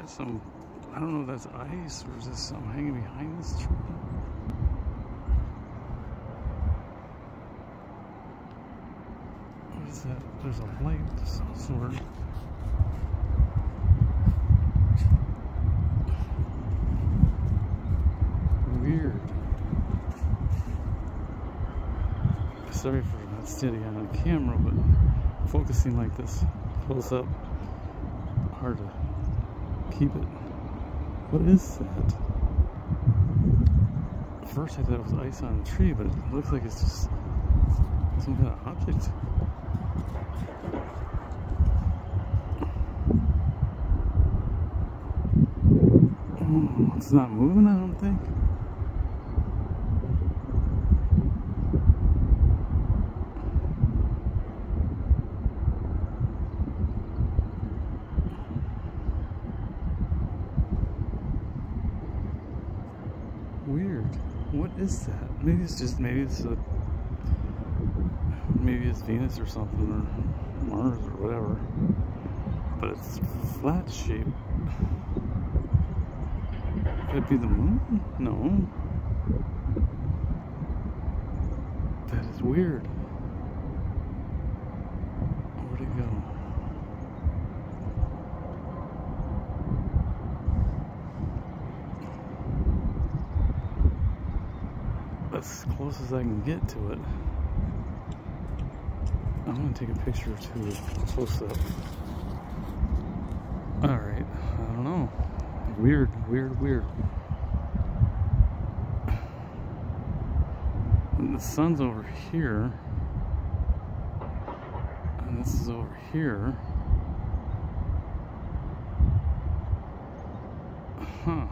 got some, I don't know if that's ice or is this something hanging behind this tree? What is that? There's a light of some sort. Weird. Sorry for not steady on the camera, but focusing like this close up, hard to keep it. What is that? First I thought it was ice on a tree, but it looks like it's just some kind of object. Oh, it's not moving, I don't think. Weird. What is that? Maybe it's just, maybe it's a, maybe it's Venus or something, or Mars or whatever. But it's flat shape. Could it be the moon? No. That is weird. As close as I can get to it. I'm gonna take a picture two close up. Alright, I don't know. Weird, weird, weird. And the sun's over here. And this is over here. Huh.